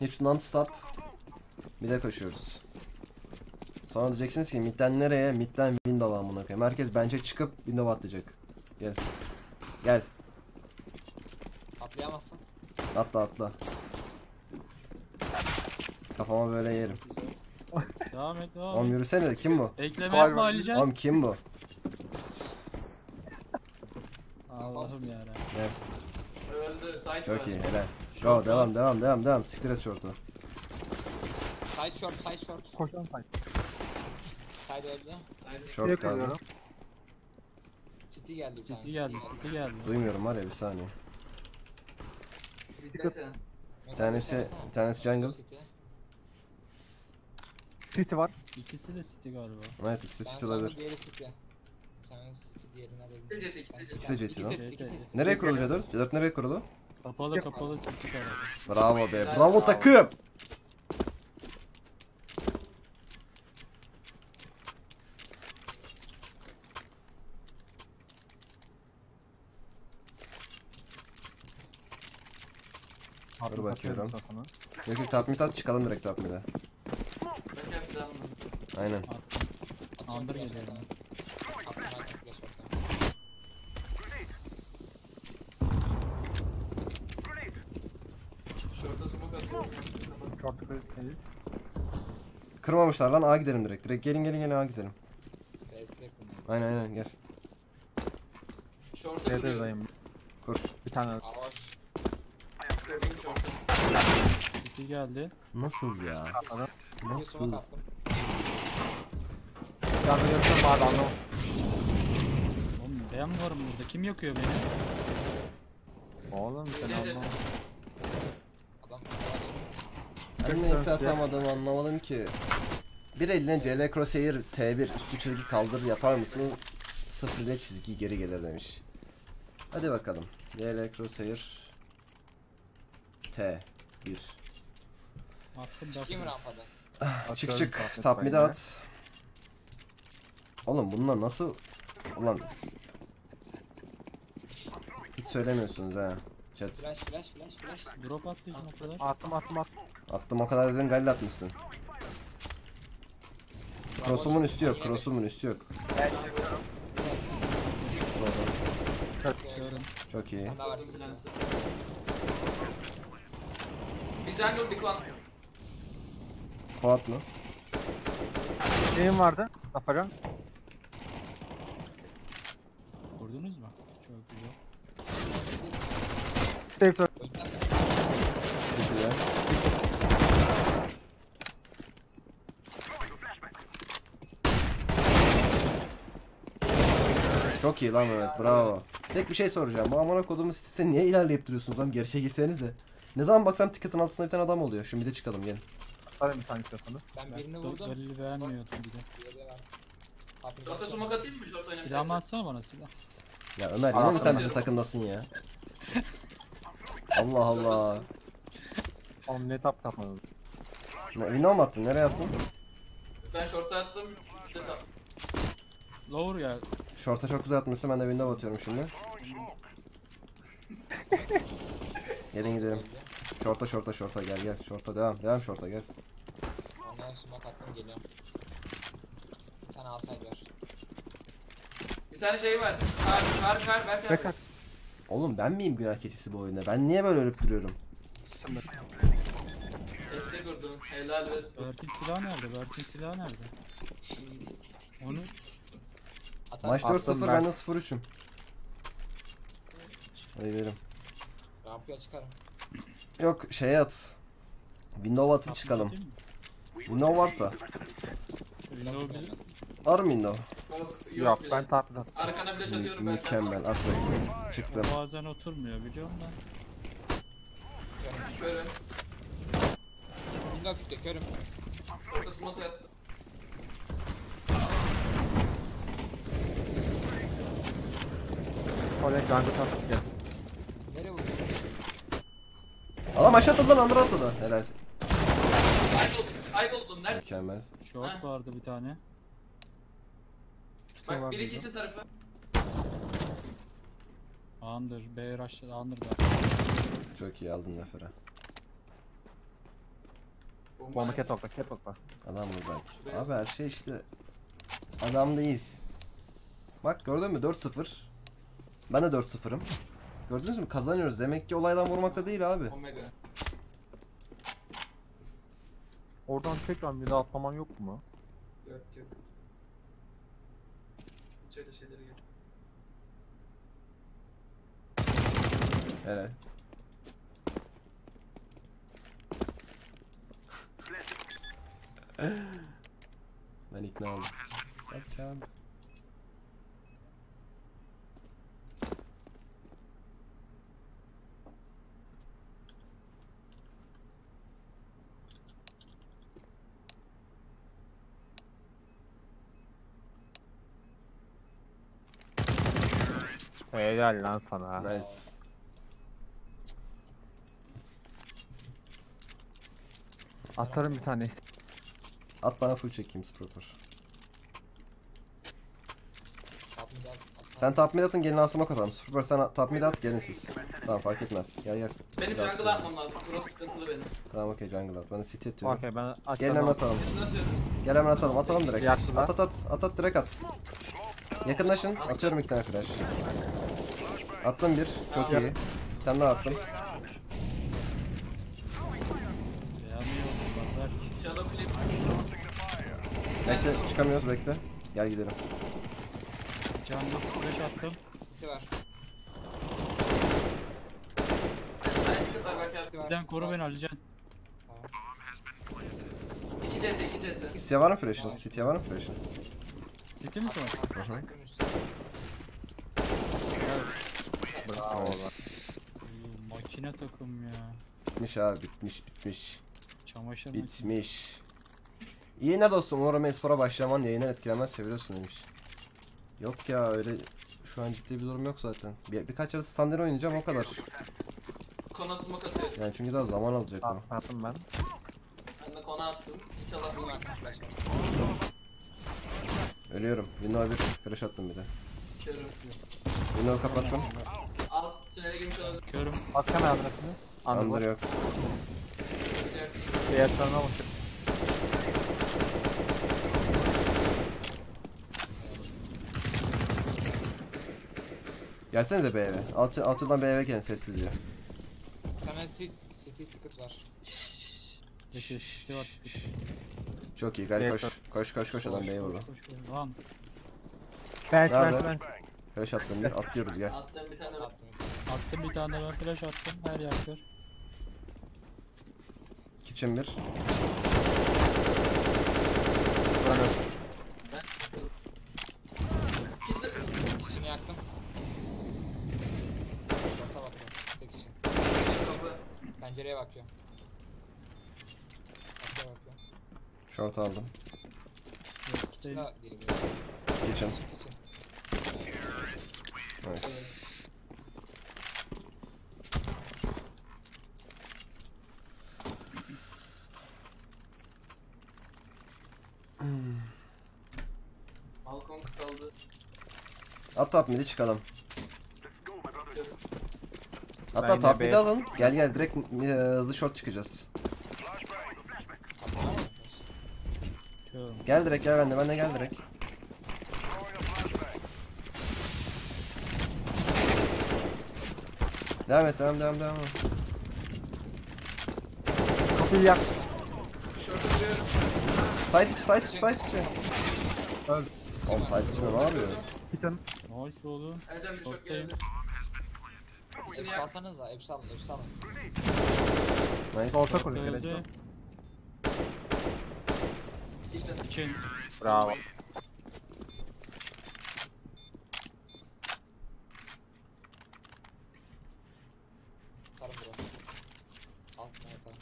Hiç non stop. Mid'e koşuyoruz. Sonra diyeceksiniz ki midden nereye? Midden window'a amına koyayım. Herkes bence çıkıp window'a atlayacak. Gel. Gel. Atlayamazsın. Atla atla. Kafama böyle yerim. Devam et devam Oğlum et. yürüsene de kim bu? Ekleme yapma Alican. Oğlum kim bu? Allah'ım yarabbim. Gel. Öldü. Çok iyi helal. Go devam devam devam devam. Siktir et şortu. Side short, side short. Koşan say. Side öldü. Sait. Short Direkt kaldı. alıyorum. City geldi bir tane. City geldi, City geldi. Duymuyorum var ya bir saniye. Dikkat. Bir tanesi, bir tanesi jungle. City. City var. İkisi de City galiba. Evet ikisi Ben city sandım olabilir. diğeri City. Bir tanesi City diğeri nerede? İkisi City, ikisi de City lan. İkisi de City, ikisi de City. Nereye kurulu C4? C4 nereye kurulu? Kapalı kapalı City galiba. Bravo be. Bravo takım. Harbi bakıyorum. Yok yok top mid at çıkalım direkt top mid'e. Ben hepsini aldım. Aynen. Under geliyor. Attım ben flash orada. Şorta smoke atıyorum. Kırmamışlar lan A gidelim direkt. Direkt gelin gelin gelin A gidelim. Destek. Aynen aynen gel. Şorta duruyor. Nedir'dayım. Kur. Bir tane Avaş. Şorta. City geldi. Nasıl ya? Bir Nasıl? Yardım ediyorum abi anlamadım. Oğlum ben varım burada. Kim yakıyor beni? Oğlum sen. Adam Ben neyse atamadım anlamadım ki. Bir eline CL Crosshair T1 üstü çizgi kaldır yapar mısın? Sıfır ile çizgi geri gelir demiş. Hadi bakalım. CL Crosshair T1 Attım Çıkayım da. rampada. Çık çık mid'e etmeyin at. Oğlum bunlar nasıl Ulan Hiç söylemiyorsunuz ha Chat Flash flash flash flash. Drop atlayacağım o kadar. Attım attım attım. Attım o kadar dedin galil atmışsın Cross'umun üstü yok cross'umun üstü yok Görün. Çok iyi daha var. Bir jungle bir klan. Fuat mı? Neyim vardı? Afacan. Vurdunuz mu? Çok güzel. Safe Çok iyi lan Mehmet bravo. Tek bir şey soracağım. Bu amına kodumun sitesi niye ilerleyip duruyorsunuz lan? Geri gitsenize. Ne zaman baksam ticket'ın altında bir tane adam oluyor. Şimdi de çıkalım gelin. Atarım bir tane istiyorsanız. Ben birini vurdum. Galil'i beğenmiyordum bir de. Var. Şorta smoke atayım mı? Şorta Silahımı atsana bana silah. Ya Ömer yine mi sen bizim takımdasın ya? Allah Allah. Oğlum ne tap tapmadım. Ne, window mu attın? Nereye attın? Ben şorta attım. Tap. Lower gel. Short'a çok güzel atmışsın. Ben de window atıyorum şimdi. Gelin gidelim. Short'a short'a short'a gel gel. Short'a devam. Devam short'a gel. Ondan smoke attım geliyorum. Bir tane asaydı var. Bir tane şey var. Kar kar kar. Berk abi. Bekar. Oğlum ben miyim günah keçisi bu oyunda? Ben niye böyle ölüp duruyorum? Hepsi kurdum. Helal resmi. Berk'in silahı nerede? Berk'in silahı nerede? Onu Atar. Maç Attım 4-0 ben. de 0-3'üm. Hadi gidelim. Rampaya çıkarım. Yok şeye at. Window atın çıkalım. Window varsa. Windows bir- Var mı window? Yok bile. ben tap attım. Arkana flash atıyorum ben. mükemmel at bakayım. Çıktım. Bazen oturmuyor biliyorum da. Körüm. Window kitle körüm. Şorta smoke attım. Oraya gandı tap gel. Nereye vurdun? Adam aşağı atladı lan Andra atladı. Helal. Nerede? Mükemmel. Short Ha. vardı bir tane. var Bak bir burada. iki tarafı. Under. B rush'ta Under'da. Çok iyi aldın Nefer'e. Bomba catwalk'ta catwalk'ta. Adam bu belki. Abi her şey işte adam değil. Bak gördün mü 4-0. Ben de 4-0'ım. Gördünüz mü kazanıyoruz. Demek ki olaydan vurmakta değil abi. Omega. Oradan tekrar bir daha atlaman yok mu? Yok yok. Hiç öyle şeyleri yok. Helal. ben ikna oldum. Yapacağım. Helal lan sana. Nice. Atarım bir tane. At bana full çekeyim proper. Kapımı da at. at- Sen top mid atın gelin asıma atalım. Super sen top mid at gelin siz. Tamam fark etmez. Gel gel. Benim Biraz jungle atmam lazım. Cross sıkıntılı benim. Tamam okey jungle at. Ben de city atıyorum. Okey ben Gelin hemen açtım. atalım. Yaşını atıyorum. Gel hemen atalım. Atalım direkt. At at at. At at direkt at. Yakınlaşın. Atıyorum iki tane flash. Attım bir. Çok iyi. Bir tane daha attım. Bekle çıkamıyoruz bekle. Gel gidelim. Canlı flash attım. City var. City. Giden koru beni Alican. İki CT, iki CT. City'ye var mı flash'ın? City'ye var mı flash'ın? Ciddi misin? Hı hı. Bravo lan. Makine takım ya. Bitmiş abi bitmiş bitmiş. Çamaşır makinesi. Bitmiş. İyi yayınlar dostum. Umarım Espor'a başlaman yayından etkilenmez seviyorsun demiş. Yok ya öyle şu an ciddi bir durum yok zaten. Bir, birkaç arası standart oynayacağım o kadar. Kona smoke atıyorum. Yani çünkü daha zaman alacak o. Attım ben. Ben de kona attım. İnşallah bunu var. Ölüyorum. Window bir flash attım bir de. körüm. Window'u kapattım. Alt tünele girmiş olabilir. Körüm. Baksana adresini. Anladım. yok. Tarafa bak. Gelsenize B eve. Alt, alt yoldan B eve gelin sessizce. Tane City, ticket var. Çok iyi. Evet, koş. Koş koş koş adam B'ye vurdu. Lan. Bench bench bench. Flash attım bir. Atlıyoruz gel. Attım bir tane. Attım. Bir tane ben flash attım. Her yer kör. Kitchen bir. Kimse... İçini yaktım. Bakıyorum. İçin. Kapı. Pencereye bakıyorum. Pencereye bakıyorum. Short aldım. Yok, Kitchen değil. da değil. Kitchen. Kitchen. Kitchen. Nice. At top mid'i çıkalım. Hatta Ben top mid'i alın. Gel gel direkt e, hızlı short çıkacağız. Gel direkt gel bende bende gel direkt. Devam et devam devam devam. Kapıyı yak. Site içi site içi site içi. Öldü. Oğlum site içinde ne yapıyor? Kitchen. Nice oğlum. Ercan bir Şoktayım. geldi. İçini yak. alsanıza. Eps alın. Eps alın. Nice. Orta konuş gerek yok. İçin. Bravo. Tarım bro. Altına yatalım.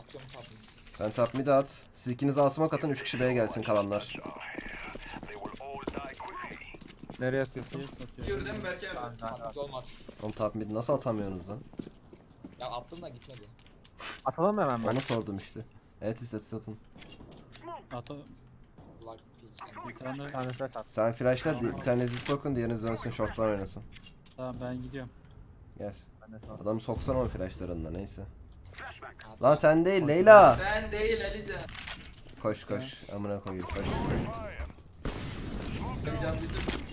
Atıyorum tapayım. Sen top mid'i at. Siz ikiniz asıma katın 3 kişi B'ye gelsin kalanlar. Nereye atıyorsun? Mi Berke abi? Mantıklı olmaz. Oğlum top mid'i nasıl atamıyorsunuz lan? Ya attım da gitmedi. Atalım mı hemen ben? Onu sordum işte. Evet istatistik atın. Ata bir tane. Bir tane flash at. Sen flashla di- bir tanenizi sokun diğeriniz dönsün shortlar oynasın. Tamam ben gidiyorum. Gel. Adamı soksan o flashlarında neyse. Lan sen değil Leyla. Ben değil Alize. Koş koş. Amına koyayım koş.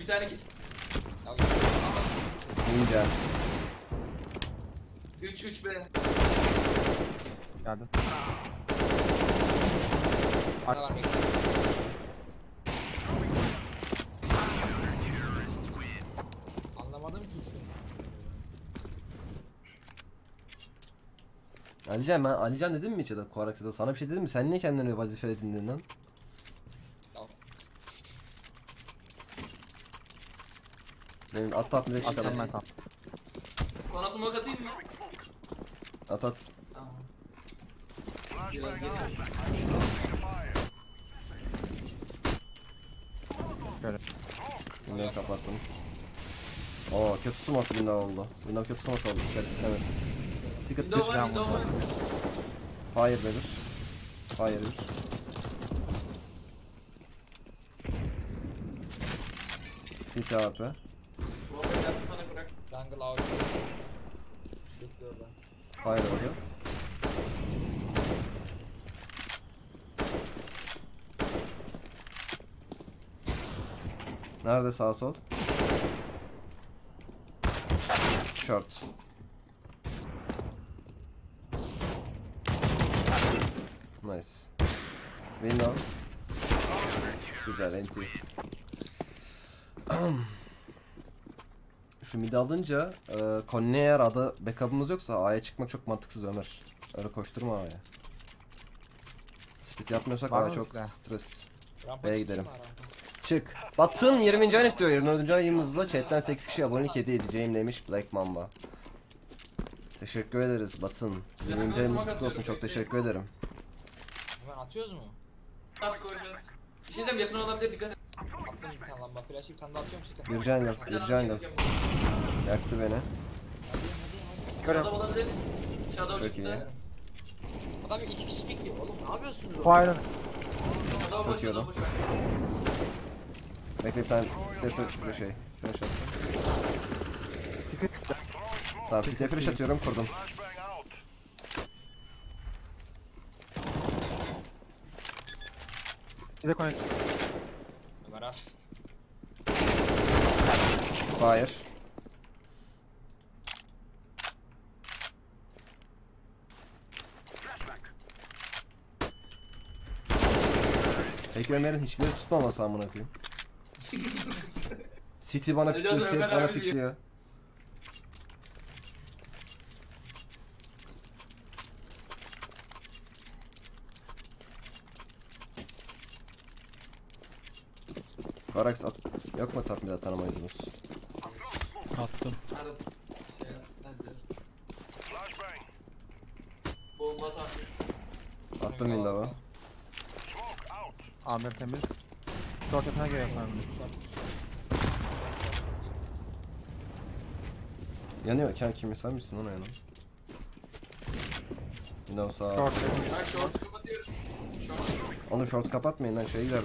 Bir, tane kes. Ninja. 3 3 B. Var bekle. Anlamadım ki seni. Alican ben Alican dedim mi hiç ya da Koraksa'da sana bir şey dedim mi? Sen niye kendini bir vazife edindin lan? Benim at at direkt çıkalım. ben tam. Ona smoke atayım mı? At at. Tamam. Biraz geç. Şöyle. Windows kapattım. Oo kötü smoke window oldu. Window kötü smoke oldu. Sen bilemezsin. Ticket Window bir. var, window var. Fire verir. Fire bir. City AP. Out. Bekliyor ben. Fire oldu. Nerede sağ sol? Short. Nice. Window. Güzel enti. Şu mid alınca e, Connie eğer adı backup'ımız yoksa A'ya çıkmak çok mantıksız Ömer. Öyle koşturma A'ya. Split yapmıyorsak Var A mı çok silah? stres. Rampa B'ye gidelim. Çık. Batın 20. ayın istiyor. 24. ayımızda chatten 8 kişi abonelik hediye edeceğim demiş Black Mamba. Teşekkür ederiz Batın. 20. ayımız kutlu olsun. Çok teşekkür ederim. Hemen atıyoruz mu? At koş at. Bir şey diyeceğim yakın olabilir dikkat et. Attım bir tane lamba. Flash'ı bir tane daha atıyorum sıkıntı. Bir yok. jungle. yazık Yaktı beni. Hadi, hadi, hadi. Shadow olabilir. Shadow Çok iyi. çıktı. Adam iki kişi bekliyor oğlum ne yapıyorsunuz? Fire. Shadow Çok boş, iyi Shadow adam. boş. Bekle bir tane ses bir şey. Flash at. Ticket. Tamam City'ye flash atıyorum kurdum. Bir de connect. Abi. Fire. Peki Ömer'in hiçbiri tutmaması amına koyayım. City bana pikliyor, Ömer bana pikliyor. Karax at yok mu daha tanımaydınız? Attım. Şey. Attım window'a. Amir temiz. Yapına gerek var mı? Yanıyor Ken kimi sen misin ona yanan? Window sağ. Short. Onu short kapatmayın lan şeye gider.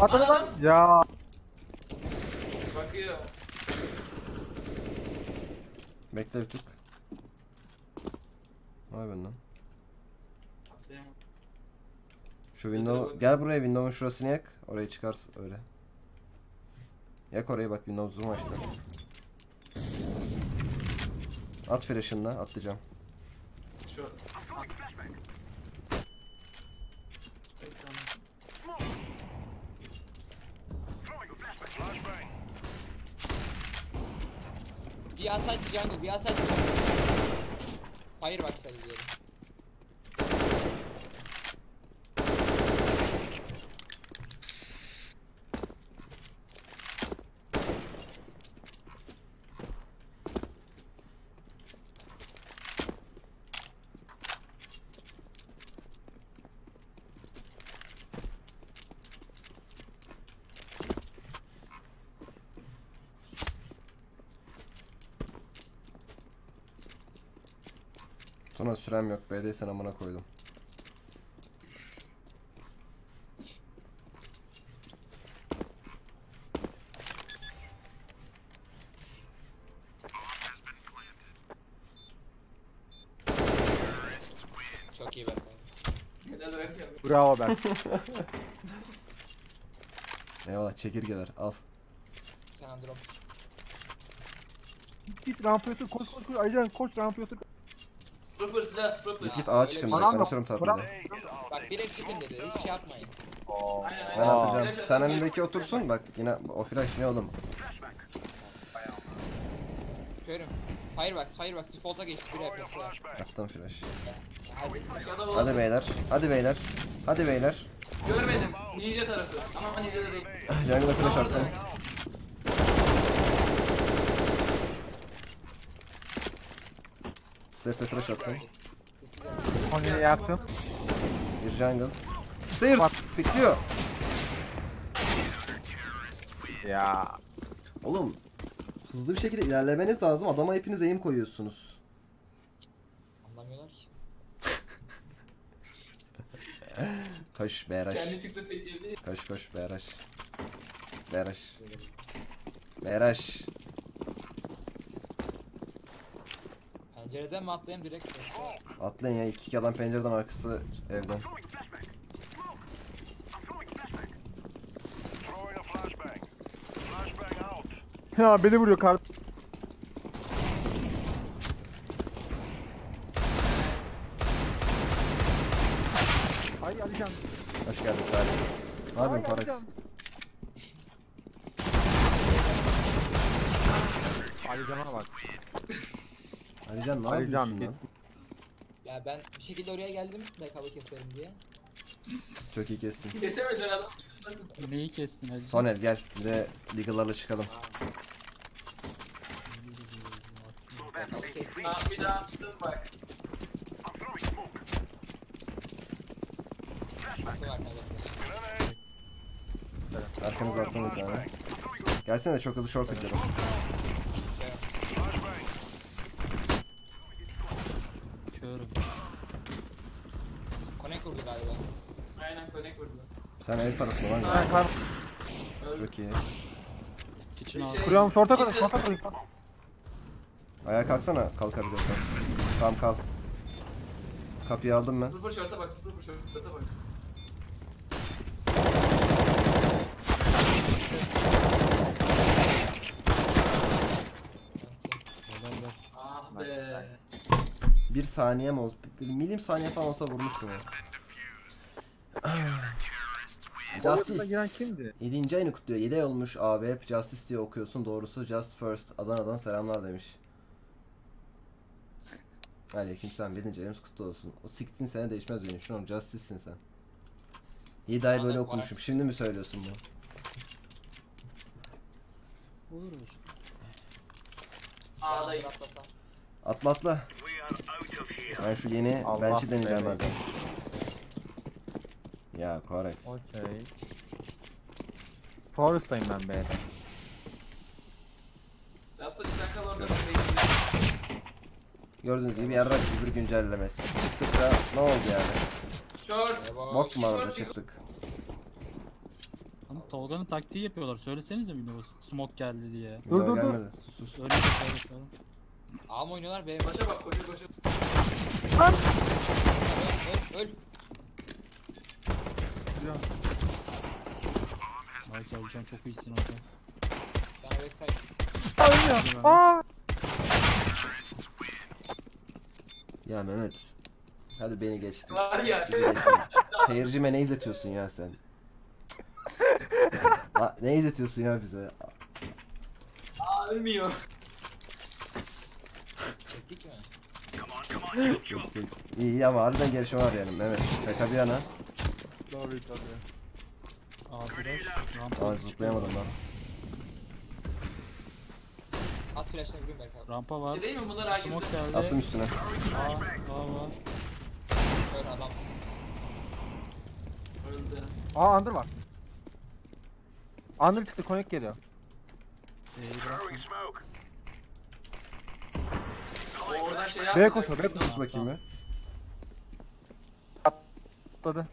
Atladı lan. Ya. Bakıyor. Bekle bir tık. Vay benden. Şu window gel buraya window'un şurasını yak. Oraya çıkarsın öyle. Yak orayı bak window zoom açtı. At flash'ını da atlayacağım. Short. At. Tek sana. Bir asayt bir jungle bir asayt bir jungle. Sürem yok. BD sen amına koydum. Çok iyi abi. Bravo ben. Eyvallah çekirgeler al. Sen Androm. Git rampaya otur koş koş koş. Aycan koş rampaya otur. Proper silah proper. Git git ağa çıkın ben Bırak. tabii Bak direkt çıkın dedi. Hiç şey yapmayın. Aynen aynen. Ben atacağım. Flash Sen önündeki otursun bak yine o flash ne oğlum? Körüm. Firebox, Firebox default'a geçti. Bir yapması var. Attım flash. Hadi. Aşağıda bol. Hadi beyler. Hadi beyler. Hadi beyler. Görmedim. Ninja tarafı. Ama ninja da değil. Jungle'a flash attım. Stairs'e flash attım. Konuyu yaptım. Bir jungle. Stairs! Bekliyor. Ya. Oğlum hızlı bir şekilde ilerlemeniz lazım. Adama hepiniz aim koyuyorsunuz. Anlamıyorlar ki. Koş Beraş. Kendi çıktı tekirdi. Koş koş Beraş. Beraş. Beraş. Pencereden mi atlayayım direkt? Atlayın ya iki iki adam pencereden arkası evden. Ya beni vuruyor kart. Ay Alican. Hoş geldin Salih. Ne yapıyorsun Ay, Korax? Alican. Alican'a bak. Bir lan? Ya ben bir şekilde oraya geldim. Backup'ı keserim diye. Çok iyi kestin. Kesemedin adam. Neyi kestin hadi. Soner gel bir de Legal'larla çıkalım. Aa, bir daha attım bak. Arkanıza attım bir tane. Gelsene de çok hızlı short gidelim. Körüm. Connect vurdu galiba. Aynen connect vurdu. Sen ev tarafına lan. Ben kart. Öldü. Çok iyi. Kitchen Bir al. şey- Kuruyorum şorta kadar şorta kadar. Ayağa kalksana kalkabiliyorsan. Tamam kalk. Kapıyı aldım ben. Proper short'a bak. Proper short'a bak. Ah be. Bir saniye mi oldu? Bir milim saniye falan olsa vurmuştum ya. Ortasına giren Justice. kimdi? 7. ayını kutluyor. 7 ay olmuş abi. Hep Justice diye okuyorsun. Doğrusu Just First. Adana'dan selamlar demiş. Aleyküm selam. 7. ayımız kutlu olsun. O 16 sene değişmez benim. Şunu Justice'sin sen. 7 ay böyle okumuşum. Şimdi mi söylüyorsun bunu? Olur olur. Ağdayım. Atlasam. Atla atla. Ben şu yeni Allah bench'i deneyeceğim be. Ya Korex. Okey. Forest'tayım ben B'de. Gördüğünüz gibi yarrak gibi bir güncellemesi. Çıktık da ne oldu yani? Short. Bok mu arada çıktık? Hani Tolga'nın taktiği yapıyorlar. Söylesenize bir de o smoke geldi diye. Dur, Güzel dur, dur. gelmedi. Sus sus. Öyle. A mı oynuyorlar B mi? Başa bak koşu koşu. Öl, öl. Nice Alican çok iyisin orada. Bir tane backside. Ölmüyor. Aa! Ya Mehmet. Hadi beni geçtin. Var ya. Bizi geçtin. Seyircime ne izletiyorsun ya sen? Ha, ne izletiyorsun ya bize? Aa ölmüyor. Çektik mi? Yok, yok. İyi ama harbiden gelişme var yani Mehmet. Şaka bir yana. Tabii tabii. A flash. Rampa. Aa zıplayamadım lan. At flash'ını vurayım Berk abi. Rampa var. Değil mi bunlar hakimde? Smoke geldi. Attım üstüne. A, A var. Öl adam. Öldü. Aa Under var. Under çıktı connect geliyor. E'yi bırakma. O oradan şey B yapmayacak. koşuyor B koşuyor. Sus bakayım bir. Atladı.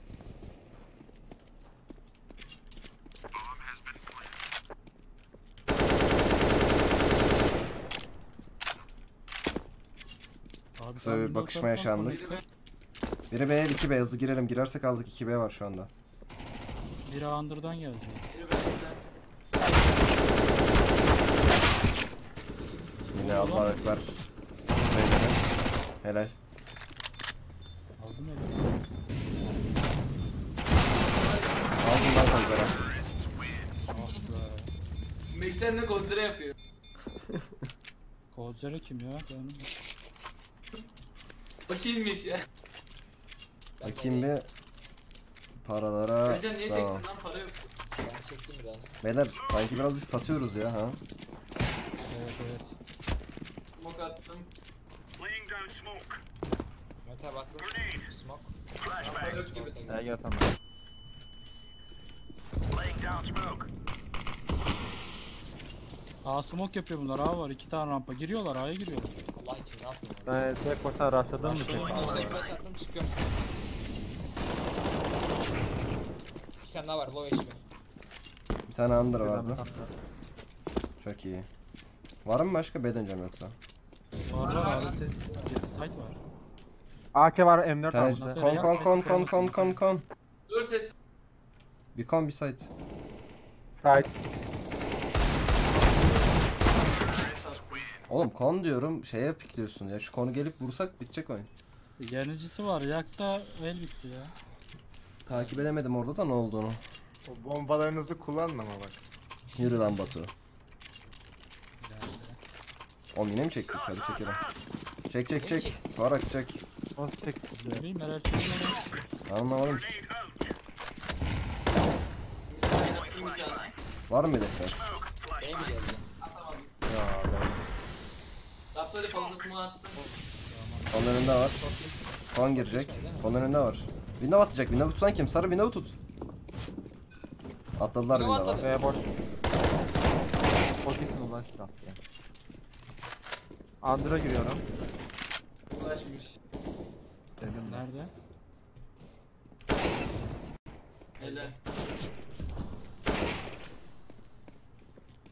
Abi Kısa sen bir bakışma tarafından yaşandı. connect ver. Biri B, 2 B hızlı girelim. Girersek aldık 2 B var şu anda. Biri Under'dan bende. Yine Allah ekber. Helal. Aldım ya. Aldım lan kontara. Ah be. Mekten de kozlara yapıyor. Kozları kim ya? Benim. Kimmiş ya? Bakayım bir paralara. Sen niye Tamam. çektin lan para yok. Ben çektim biraz. Beyler sanki birazcık satıyoruz ya ha. Evet evet. Smoke attım. Mete baktım. Smoke. Para yok gibi. Gel gel tamam. Aa smoke yapıyor bunlar. A var. iki tane rampa. Giriyorlar. A'ya giriyorlar. Allah için ne yapayım? Ben tek başına rushladım mı tek? Ortaya flash attım çıkıyorum. Bir tane daha var low HP. Bir tane under vardı. Çok iyi. Var mı başka B döneceğim yoksa? Var var abi. Site var. AK var M4 Bir tane aldı. kon kon kon kon kon kon kon. Dur ses. Bir kon bir site. Site. Oğlum kon diyorum şeye pikliyorsun ya şu konu gelip vursak bitecek oyun. Yenicisi var. Yaksa el bitti ya. Takip edemedim orada da ne olduğunu. O bombalarınızı kullanın ama bak. Yürü lan Batu. Oğlum yine mi çektik? Hadi çekelim. Çek çek çek. Varak çek. Anlamadım. Oynattım bir tane. Var mı hedefler? B'ye mi Raptori fazla smoke attım. Kon önünde var. Kon girecek. Kon önünde var. Window atacak. Window tutan kim? Sarı window tut. Atladılar Window window'a. atladı. Boş. Pozitif ulan attı ya. Under'a giriyorum. Ulaşmış. Dedim ben. Nerede? Helal.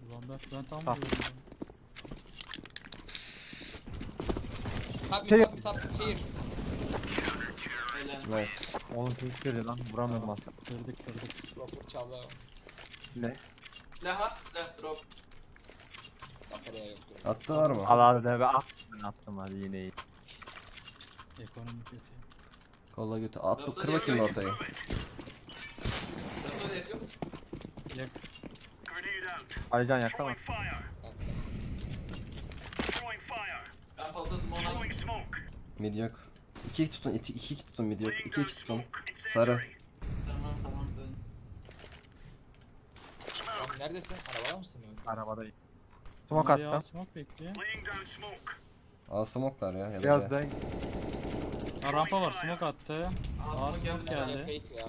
Ulan ben, ben tam Tap. diyorum. Tap Şey- bir tap bir tap şehir. Nice. Oğlum pink girdi lan. Vuramıyorum aslında. Kırdık kırdık. Dropper çaldı. Ne? Silah at. Silah drop. Kapıda yoktu. Attılar mı? Al hadi de be at. Ben attım hadi yine iyi. Ekonomi kötü. Kolla götü. At bu kır bakayım ortayı. Raptori yapıyor musun? Yak. Alican yaksana. Ben fazla smoke attım. Mid yok. 2 2 tutun. 2 2 tutun mid yok. 2 2 tutun. Sarı. Tamam tamam dön. Abi neredesin? Arabada mısın? ya? Arabadayım. Smoke Bunlar ya attım. smoke bekliyor. Al smoke'lar ya. Ya da Biraz B. da Ha rampa var smoke attı. Aa Aa, smoke geldi. Fake ya. Fake ya.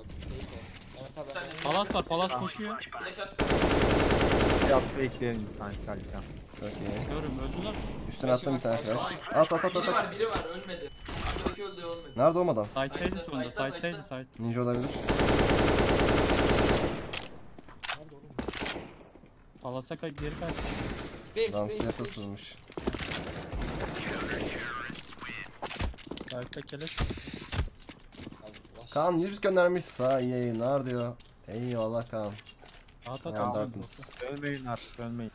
Evet abi. Palas var palas koşuyor. Flash at. Biraz bekleyelim bir tane Alican. Çok iyi. Görüm öldüler. Üstüne attım bir tane flash. At at at at Biri var biri var ölmedi. Arkadaki öldü ölmedi. Nerede o adam? Site'da, sonunda. site'da, Site'daydı site. Ninja olabilir. Nerede oğlum? Palas'a ka- geri kaç. Stairs Adam stairs. siyasa stairs. sızmış. Site'da keleş. Allah. Kaan 100 göndermiş sağ iyi yayınlar diyor. Eyvallah Kaan. At at at. Darkness. Ölmeyin artık ölmeyin.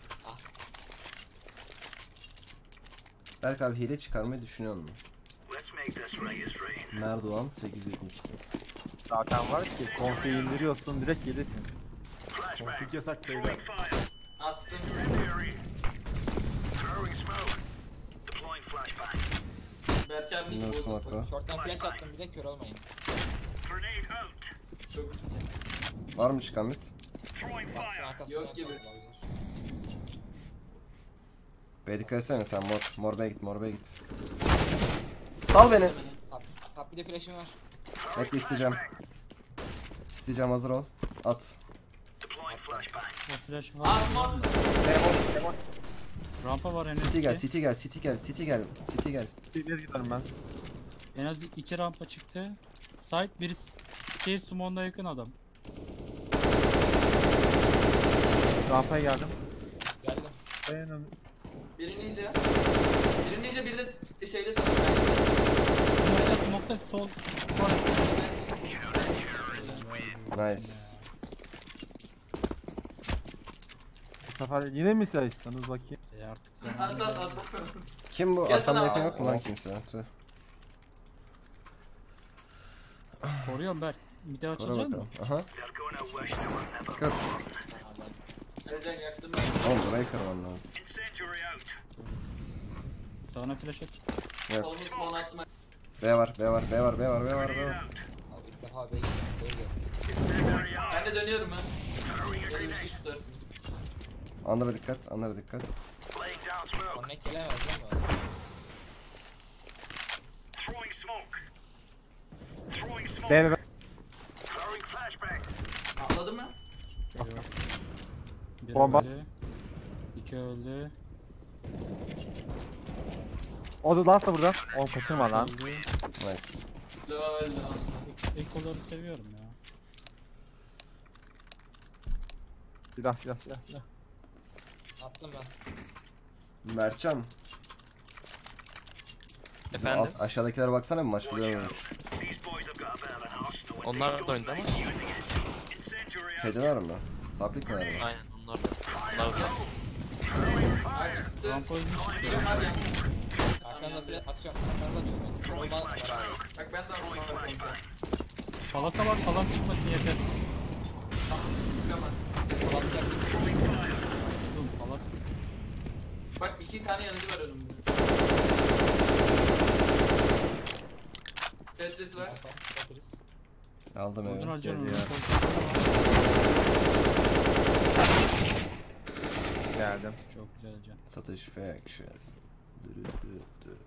Berk abi hile çıkarmayı düşünüyor musun? Merdoğan 872. Zaten var ki konseyi indiriyorsun direkt gelirsin. Konfig yasak beyler. Attım. Berk abi hiç smoke'la. Short'tan flash attım bir de kör olmayın. Çok Var mı çıkan mid? Baksın arkasından Yok gibi. B'ye dikkat etsene sen mor. Mor B'ye git mor B'ye git. Sal beni. Tap, tap bir de flash'im var. Bekle isteyeceğim. İsteyeceğim hazır ol. At. Flash var. smoke. Rampa var en az City gel, iki. City gel, City gel, City gel, City gel. Bir giderim ben. En az iki rampa çıktı. Site biri Stairs Summon'da yakın adam. Rampaya geldim. Geldim. Dayanın. Biri ninja. Biri ninja biri de şeyde sana. Üstte sol. Nice. Bu sefer yine mi istiyorsunuz bakayım? E artık At zamanı. at at. Kim bu? Gel Arkamda sana yakın yok mu lan kimse? Tüh. Koruyorum Berk. Bir de Kora açılacak mı? bakalım. Aha. Kır. Ercan yaktım ben. Oğlum burayı kırman lazım. Sağına flash at. Yok. Kolumu spawn attım. B var, B var, B var, B var, B var, B var. Abi ilk defa B'ye gidiyorum. B'ye gidiyorum. Ben de dönüyorum ben. Da üç kişi tutarsın. Andra dikkat, Andra dikkat. Connect gelemez değil mi? B B B. Atladın mı? Biri Bomba. öldü. İki öldü. O da last da burada. O kaçırma lan. Öldü. Nice. Lol. İlk kolları seviyorum ya. Silah silah silah silah. Attım ben. Mertcan. Efendim? Alt, aşağıdakilere baksana bir maç biliyorum. Onlar da oyunda ama. Şeyden var mı? Saplik var mı? Aynen onlar da. Ay çıktı. Rampa ölmüş. Var. Arkanda flash atıyorum. Arkanda atıyorum. Bomba var abi. Bak ben de atladım. Palasa bak palas çıkmasın yeter. Çıkamaz. Basacak. Oğlum palas. Bak iki tane yanıcı var önümde. Tetris var. Tamam. Tetris. Aldım Öldün evi. alacaksın onu. Geldim. Çok güzel can. Satış faction. Dürü dü dü.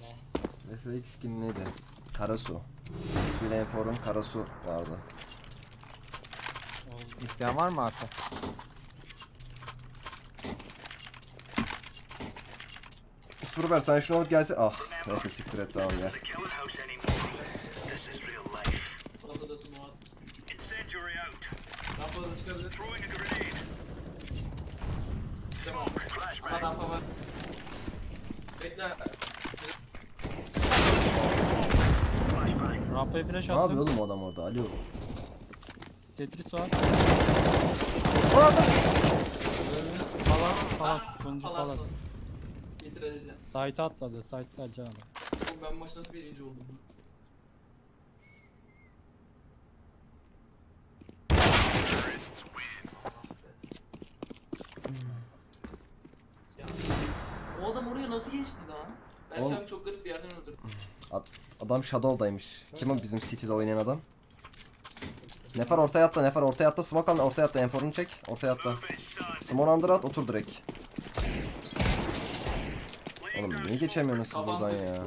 Ne? Mesela ilk skin neydi? Karasu. İsmi Enfor'un Karasu vardı. İsteyen var mı artık? Surber sen şunu alıp gelse... Ah neyse siktir et tamam ya. Rampaya flash Ne yapıyor attım. oğlum o adam orada? Alo. Tetris var. Orada. Palas. Palas. Sonucu Palas. palas. Alican. Site'a atladı. Site'da can adam. Oğlum ben maç nasıl birinci oldum? Ya, O adam oraya nasıl geçti lan? Belki Oğlum- abi çok garip bir yerden öldürdü. Adam Shadow'daymış. Kim o bizim City'de oynayan adam? Nefer ortaya atla, Nefer ortaya atla, smoke al, ortaya atla, enforunu çek, ortaya atla. Smoke under at, otur direkt. Oğlum niye geçemiyorsunuz siz buradan ya?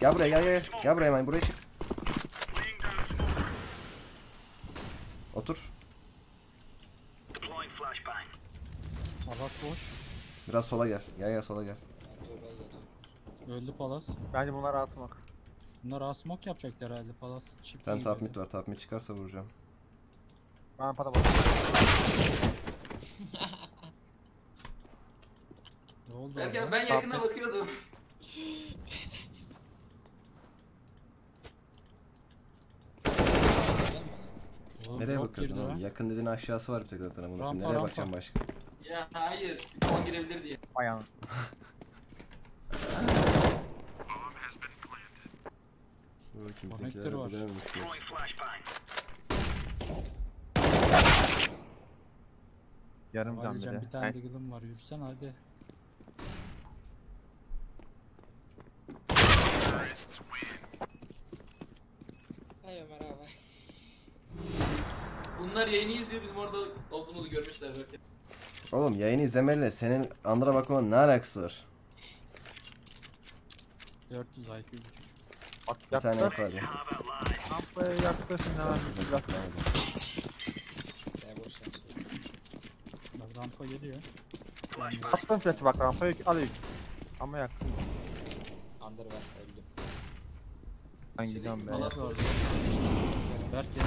Gel buraya, gel gel, gel. buraya hemen, buraya çık. Otur. Palas boş. Biraz sola gel, gel gel sola gel. Öldü palas. Bence bunlar atmak. Bunlar A smoke yapacaktı herhalde. Palas Bir tane top mid var, top mid çıkarsa vuracağım. Ben pada bak. Ne oldu abi ben yakına bakıyordum. Oğlum, Nereye drop bakıyordun oğlum? Yakın dediğin aşağısı var bir tek zaten. Bunu Rampa, nereye rampa. bakacağım başka? Ya hayır. Bir puan girebilir diye. Ayağını. Dur bakayım Connector bizimkiler var. öldürememiş mi? Yarım can bile. bir tane diggle'ım var. Yürüsen hadi. Hay Ömer abi. Bunlar yayını izliyor bizim orada olduğumuzu görmüşler belki. Oğlum yayını izlemeyle senin Andra bakmanın ne alakası var? 400 IQ gücü. Bak Bir tane yaktı. yap hadi. Rampaya yaktı şimdi hemen. Silah. B boş ver. Bak rampa geliyor. Attım flash'ı bak rampaya yük- al yük. Ama yaktım. Under var. Öldüm. Ben gidiyorum be. Palas var. Berk gelin.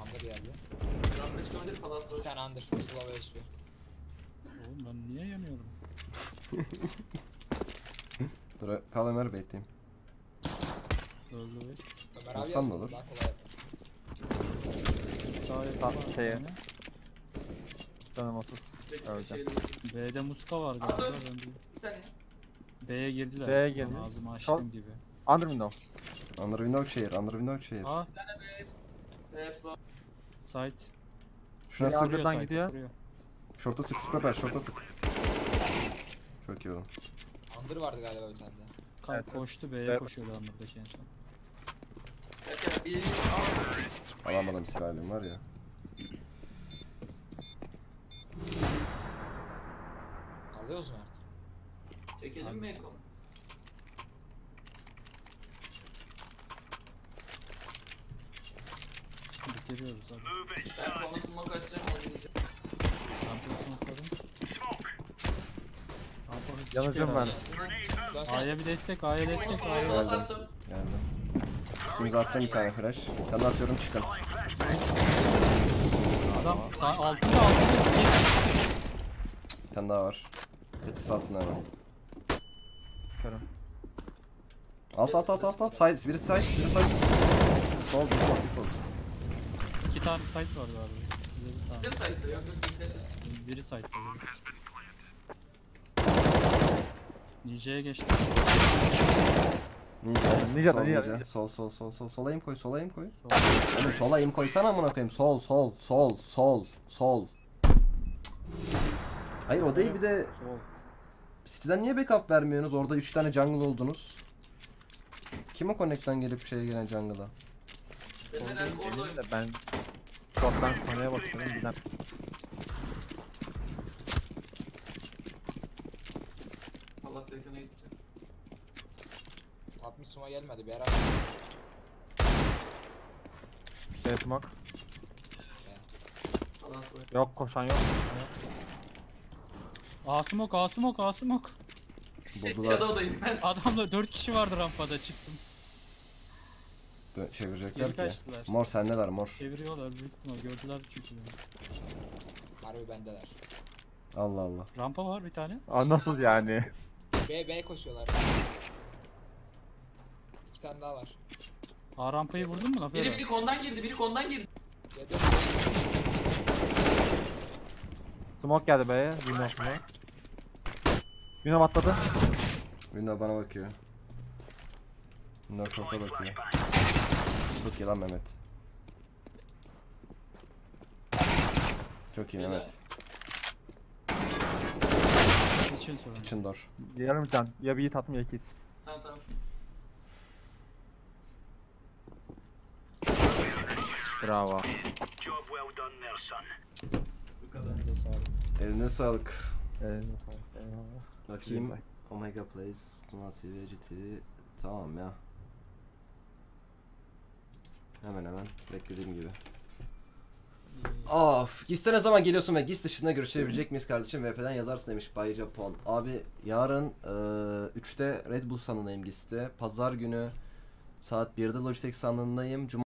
Under geldi. Çıkabilir falan. Bir tane under. Glove HP. Oğlum ben niye yanıyorum? Dur kal Ömer bekleyeyim. Öldü be. Ömer abi da yapsın, olur. Daha kolay yapar. Sağ yakın Sağ- var bir şeye. tane. Canım otuz. Bekle, Evet. şeyle- B'de Muska var galiba. Dur. Ben Bir saniye. B'ye girdiler. B'ye girdi. Ağzımı açtım gibi. Under window. Under window share, under window share. Aa Ve hepsi var. site. Şuna sık. Buradan gidiyor. Şorta sık, scraper, şorta sık. Çok iyi oğlum. Under vardı galiba bir tane de. Kan Evet, koştu B'ye Evet. koşuyordu Under'daki en son. Bekle, bir al. Alamadım silahım var ya. Alıyoruz mu artık? Çekelim mi Eko? Bitiriyoruz hadi. Ben konu smoke açacağım oynayacağım. Rampayı smokladım. Rampa hiç Yanacağım ben. A'ya bir destek, A'ya destek, A'ya Geldim. nasıl attım? Geldim. Üstümüze attım bir tane flash. Sen de atıyorum çıkın. Adam sağ altında altında Bir tane daha var. Etkisi altında hemen. Körüm. Alt alt alt alt alt. Side. Biri side. Biri side. Sol default default. İki tane site var galiba. Bize bir tane. Sizde sayıda yok. Biri site'da biri. Nice'ye geçti. Ninja. Ninja sol, ninja. ninja. Sol sol sol sol. Sola aim koy. Sola aim koy. Sol. Oğlum sola aim koysana amına koyayım. Sol sol sol sol sol. Hayır o değil bir de Sol. City'den niye backup vermiyorsunuz? Orada 3 tane jungle oldunuz. Kim o connect'ten gelip şeye gelen jungle'a? Mesela orada ben short'tan konuya bakıyorum. Giden. Allah yakına gideceğim. 60 suma gelmedi. Bir ara B smoke. Allah koy. Yok koşan yok. A smoke, A smoke, A smoke. Buldular. Shadow'dayım ben. Adamla 4 kişi vardı rampada çıktım. Dö- Çevirecekler Geri ki. kaçtılar. Mor sendeler mor. Çeviriyorlar büyük ihtimal gördüler çünkü beni. harbi bendeler. Allah Allah. Rampa var bir tane. Aa nasıl yani? B, B koşuyorlar. İki tane daha var. A rampayı vurdun mu Biri biri kondan girdi, biri kondan girdi. C4 Smoke geldi B'ye. Window smoke. Window atladı. Window bana bakıyor. Window short'a bakıyor. Çok iyi lan Mehmet. Çok iyi Mehmet. Için sorun. Kitchen door. Yarım can. Ya bir hit attım ya iki hit. Tamam tamam. Bravo. Eline sağlık. Eline sağlık. Bakayım. Omega Plays, Tuna TV, GT. Tamam ya. Hemen hemen beklediğim gibi. Of, Giste ne zaman geliyorsun ve Gist dışında görüşebilecek miyiz kardeşim? VP'den yazarsın demiş Bay Japon. Abi yarın e, 3'te Red Bull sanındayım Giste. Pazar günü saat 1'de Logitech sanındayım. Cuma